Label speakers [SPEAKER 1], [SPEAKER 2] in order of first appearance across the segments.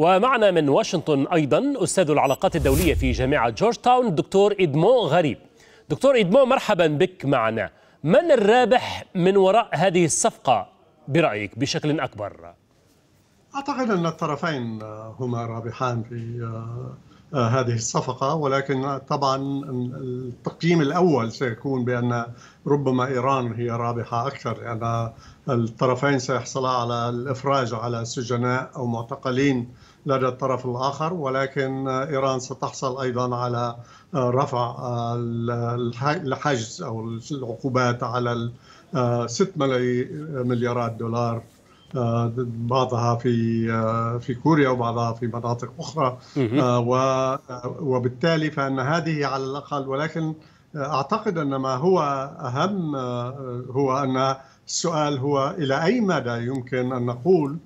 [SPEAKER 1] ومعنا من واشنطن أيضا أستاذ العلاقات الدولية في جامعة جورج تاون الدكتور إدمو غريب دكتور إدمو مرحبا بك معنا من الرابح من وراء هذه الصفقة برأيك بشكل أكبر؟
[SPEAKER 2] أعتقد أن الطرفين هما رابحان في هذه الصفقة ولكن طبعا التقييم الأول سيكون بأن ربما إيران هي رابحة أكثر لأن الطرفين سيحصلا على الإفراج على سجناء أو معتقلين لدى الطرف الآخر ولكن إيران ستحصل أيضا على رفع الحجز أو العقوبات على 6 مليارات دولار بعضها في في كوريا وبعضها في مناطق أخرى. وبالتالي فإن هذه على الأقل ولكن أعتقد أن ما هو أهم هو أن السؤال هو إلى أي مدى يمكن أن نقول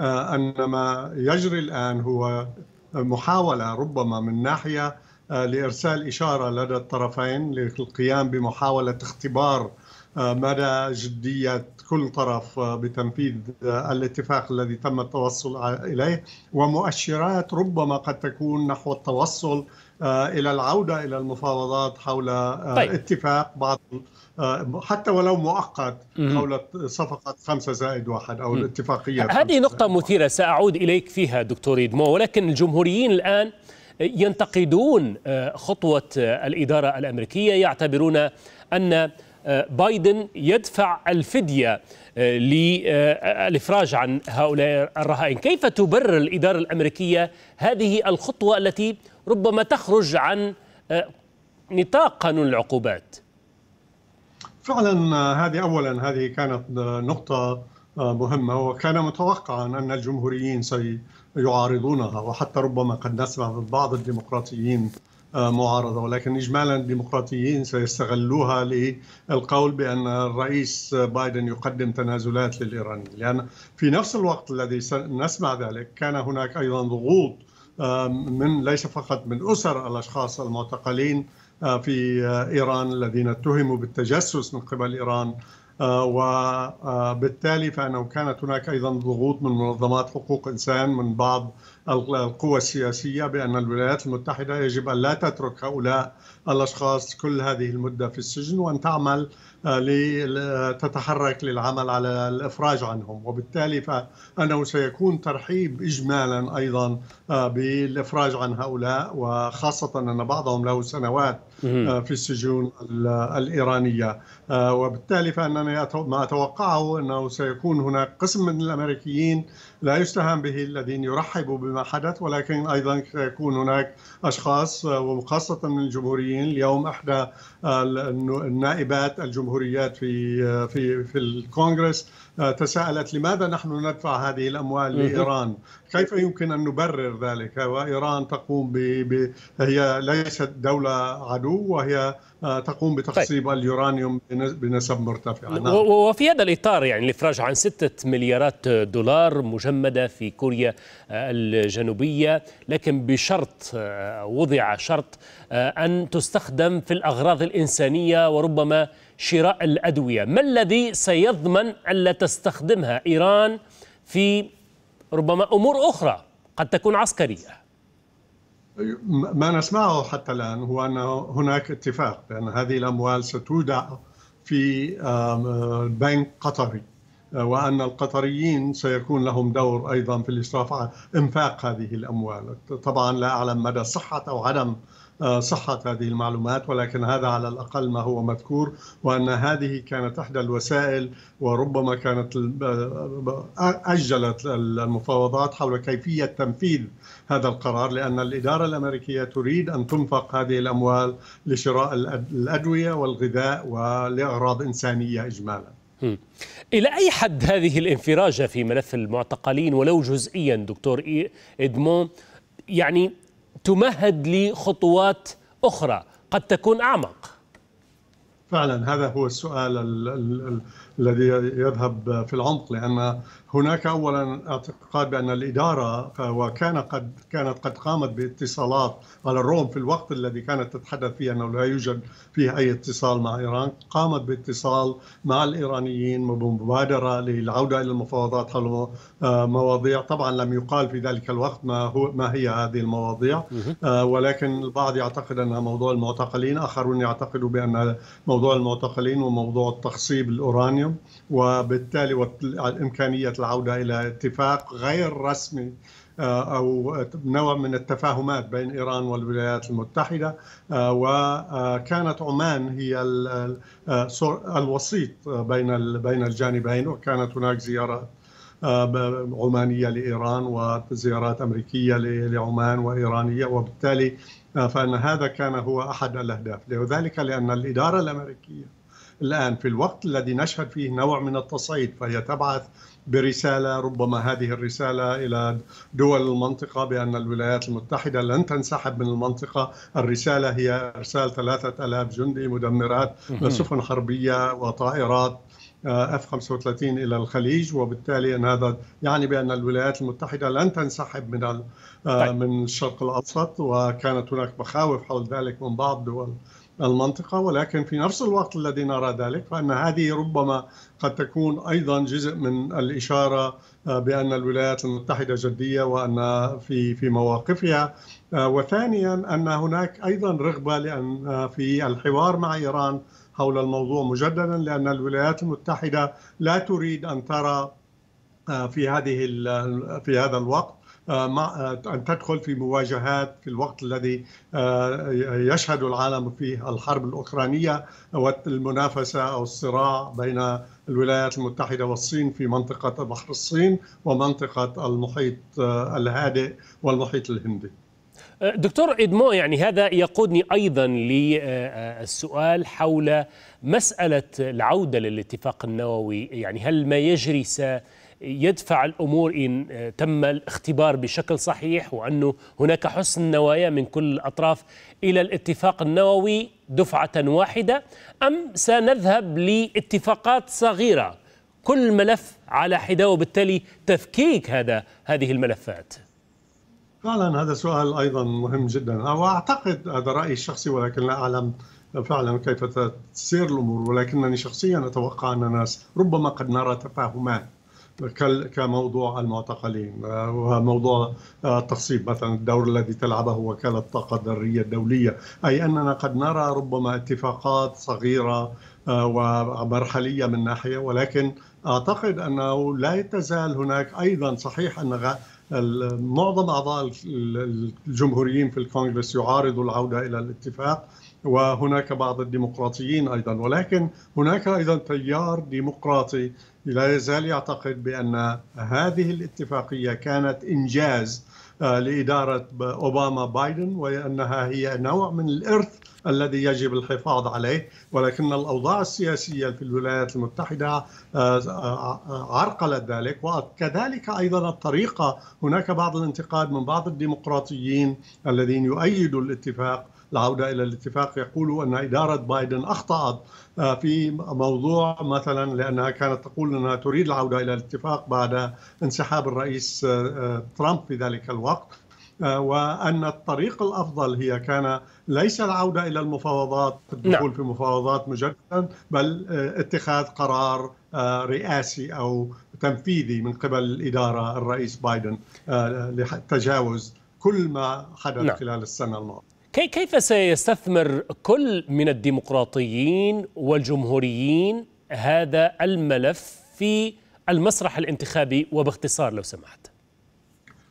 [SPEAKER 2] أن ما يجري الآن هو محاولة ربما من ناحية لإرسال إشارة لدى الطرفين للقيام بمحاولة اختبار مدى جدية كل طرف بتنفيذ الاتفاق الذي تم التوصل إليه ومؤشرات ربما قد تكون نحو التوصل إلى العودة إلى المفاوضات حول طيب. اتفاق بعض حتى ولو مؤقت حول صفقة خمسة زائد واحد أو الاتفاقية
[SPEAKER 1] هذه نقطة مثيرة سأعود إليك فيها دكتور إدمو ولكن الجمهوريين الآن ينتقدون خطوة الإدارة الأمريكية يعتبرون أن بايدن يدفع الفدية للإفراج عن هؤلاء الرهائن. كيف تبرر الإدارة الأمريكية هذه الخطوة التي ربما تخرج عن نطاق قانون العقوبات؟
[SPEAKER 2] فعلا هذه أولا هذه كانت نقطة مهمة وكان متوقعا أن الجمهوريين سيعارضونها وحتى ربما قد نسمع من بعض الديمقراطيين معارضة ولكن إجمالا الديمقراطيين سيستغلوها للقول بأن الرئيس بايدن يقدم تنازلات للإيرانيين. لأن في نفس الوقت الذي نسمع ذلك كان هناك أيضا ضغوط من ليس فقط من أسر الأشخاص المعتقلين في إيران الذين اتهموا بالتجسس من قبل إيران وبالتالي فإنه كانت هناك أيضا ضغوط من منظمات حقوق إنسان من بعض القوى السياسية بأن الولايات المتحدة يجب أن لا تترك هؤلاء الأشخاص كل هذه المدة في السجن وأن تعمل تتحرك للعمل على الإفراج عنهم. وبالتالي فإنه سيكون ترحيب اجمالا أيضا بالإفراج عن هؤلاء وخاصة أن بعضهم له سنوات في السجون الإيرانية. وبالتالي ما اتوقعه أنه سيكون هناك قسم من الأمريكيين لا يستهان به الذين يرحبوا بما حدث ولكن أيضا سيكون هناك أشخاص وخاصة من الجمهوريين اليوم إحدى النائبات الجمهوريات في في في الكونغرس تساءلت لماذا نحن ندفع هذه الأموال لإيران؟ كيف يمكن أن نبرر ذلك؟ وإيران تقوم ب... ب... هي ليست دولة عدو وهي تقوم بتخصيب طيب. اليورانيوم بنسب مرتفعة
[SPEAKER 1] نعم. وفي هذا الإطار يعني الإفراج عن ستة مليارات دولار مجمدة في كوريا الجنوبية لكن بشرط وضع شرط أن تستخدم في الأغراض الإنسانية وربما شراء الأدوية، ما الذي سيضمن الا تستخدمها إيران في ربما أمور أخرى قد تكون عسكرية؟
[SPEAKER 2] ما نسمعه حتى الآن هو أن هناك اتفاق بأن هذه الأموال ستودع في بنك قطري. وأن القطريين سيكون لهم دور أيضا في الإشراف على إنفاق هذه الأموال. طبعا لا أعلم مدى صحة أو عدم صحة هذه المعلومات ولكن هذا على الأقل ما هو مذكور وأن هذه كانت إحدى الوسائل وربما كانت أجلت المفاوضات حول كيفية تنفيذ هذا القرار لأن الإدارة الأمريكية تريد أن تنفق هذه الأموال لشراء الأدوية والغذاء ولأغراض إنسانية إجمالا.
[SPEAKER 1] إلى أي حد هذه الانفراجة في ملف المعتقلين ولو جزئيا دكتور إدمون؟ يعني تمهد لخطوات أخرى قد تكون أعمق.
[SPEAKER 2] فعلا هذا هو السؤال الذي يذهب في العمق لأن هناك اولا اعتقاد بأن الإدارة وكان قد كانت قد قامت باتصالات على الرغم في الوقت الذي كانت تتحدث فيه أنه لا يوجد فيه أي اتصال مع إيران قامت باتصال مع الإيرانيين بمبادرة للعودة إلى المفاوضات حول مواضيع. طبعا لم يقال في ذلك الوقت ما هو ما هي هذه المواضيع. ولكن البعض يعتقد انها موضوع المعتقلين آخرون يعتقدوا بأن موضوع المعتقلين وموضوع التخصيب الأورانيوم وبالتالي الإمكانية العودة إلى اتفاق غير رسمي آه، أو نوع من التفاهمات بين إيران والولايات المتحدة آه، وكانت عمان هي آه، الوسيط بين بين الجانبين وكانت هناك زيارات. عمانية لإيران وزيارات أمريكية لعمان وإيرانية وبالتالي فإن هذا كان هو أحد الأهداف. لذلك لأن الإدارة الأمريكية الآن في الوقت الذي نشهد فيه نوع من التصعيد فهي تبعث برسالة ربما هذه الرسالة إلى دول المنطقة بأن الولايات المتحدة لن تنسحب من المنطقة. الرسالة هي إرسال ثلاثة ألاف جندي مدمرات سفن حربية وطائرات اف 35 إلى الخليج وبالتالي أن هذا يعني بأن الولايات المتحدة لن تنسحب من آه، طيب. من الشرق الأوسط وكانت هناك مخاوف حول ذلك من بعض دول المنطقة ولكن في نفس الوقت الذي نرى ذلك فإن هذه ربما قد تكون أيضا جزء من الإشارة آه، بأن الولايات المتحدة جدية وأن في في مواقفها آه، وثانيا أن هناك أيضا رغبة لأن آه، في الحوار مع إيران حول الموضوع مجددا لأن الولايات المتحدة لا تريد أن ترى في هذه في هذا الوقت آه، مع آه، أن تدخل في مواجهات في الوقت الذي آه، يشهد العالم فيه الحرب الأوكرانية والمنافسة أو الصراع بين الولايات المتحدة والصين في منطقة بحر الصين ومنطقة المحيط الهادئ والمحيط الهندي.
[SPEAKER 1] دكتور إدمو يعني هذا يقودني أيضا للسؤال حول مسألة العودة للاتفاق النووي. يعني هل ما يجري سيدفع يدفع الأمور إن تم الاختبار بشكل صحيح وانه هناك حسن نوايا من كل الأطراف إلى الاتفاق النووي دفعة واحدة أم سنذهب لاتفاقات صغيرة؟ كل ملف على حده وبالتالي تفكيك هذا هذه الملفات.
[SPEAKER 2] فعلا هذا سؤال أيضا مهم جدا. واعتقد هذا رأيي الشخصي ولكن لا أعلم فعلا كيف تسير الأمور. ولكنني شخصيا أتوقع اننا ربما قد نرى تفاهمات كموضوع المعتقلين وموضوع التخصيب مثلا الدور الذي تلعبه وكالة الطاقة الذرية الدولية. أي أننا قد نرى ربما اتفاقات صغيرة آه، ومرحلية من ناحية. ولكن أعتقد أنه لا تزال هناك أيضا صحيح أن معظم أعضاء الجمهوريين في الكونغرس يعارضوا العودة إلى الاتفاق وهناك بعض الديمقراطيين أيضا. ولكن هناك أيضا تيار ديمقراطي لا يزال يعتقد بأن هذه الاتفاقية كانت إنجاز لإدارة أوباما بايدن وأنها هي نوع من الإرث الذي يجب الحفاظ عليه. ولكن الأوضاع السياسية في الولايات المتحدة آه، آه، عرقلت ذلك. وكذلك أيضا الطريقة هناك بعض الانتقاد من بعض الديمقراطيين الذين يؤيدوا الاتفاق العودة إلى الاتفاق يقول أن إدارة بايدن أخطأت آه، في موضوع مثلا لأنها كانت تقول أنها تريد العودة إلى الاتفاق بعد انسحاب الرئيس آه، آه، ترامب في ذلك الوقت وأن الطريق الأفضل هي كان ليس العودة إلى المفاوضات الدخول نعم. في مفاوضات مجددا بل اتخاذ قرار رئاسي أو تنفيذي من قبل الإدارة الرئيس بايدن لتجاوز كل ما حدث نعم. خلال السنة الماضية
[SPEAKER 1] كيف سيستثمر كل من الديمقراطيين والجمهوريين هذا الملف في المسرح الانتخابي وباختصار لو سمحت؟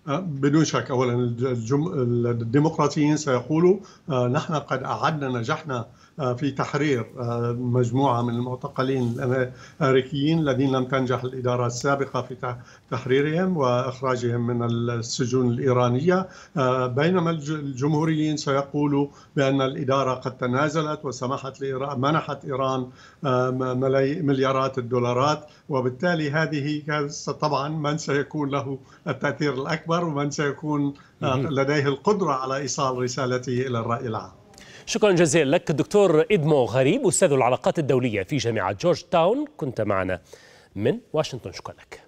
[SPEAKER 2] أه، بدون شك. اولا الديمقراطيين سيقولوا أه، نحن قد أعدنا نجحنا في تحرير آه، مجموعة من المعتقلين الأمريكيين الذين لم تنجح الإدارة السابقة في تحريرهم وإخراجهم من السجون الإيرانية. آه، بينما الجمهوريين سيقولوا بأن الإدارة قد تنازلت وسمحت لإيران منحت إيران مليارات الدولارات وبالتالي هذه طبعا من سيكون له التأثير الأكبر ومن سيكون لديه القدرة على إيصال رسالته إلى الرأي العام.
[SPEAKER 1] شكرا جزيلا لك الدكتور إدمو غريب أستاذ العلاقات الدولية في جامعة جورج تاون. كنت معنا من واشنطن. شكرا لك.